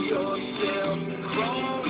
yourself.